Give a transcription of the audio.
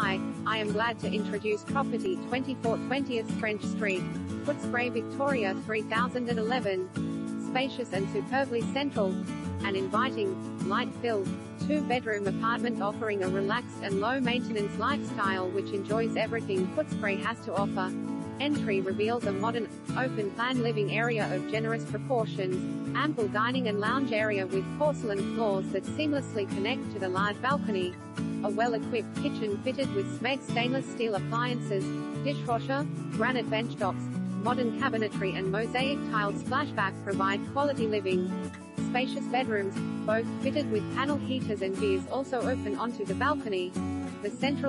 Hi, I am glad to introduce property 24 20th French Street, Footscray, Victoria 3011. Spacious and superbly central, an inviting, light-filled, two-bedroom apartment offering a relaxed and low-maintenance lifestyle which enjoys everything Footscray has to offer. Entry reveals a modern, open-plan living area of generous proportions, ample dining and lounge area with porcelain floors that seamlessly connect to the large balcony, a well-equipped kitchen fitted with Smeg stainless steel appliances, dishwasher, granite bench tops, modern cabinetry and mosaic tiled splashback provide quality living. Spacious bedrooms, both fitted with panel heaters and views also open onto the balcony. The central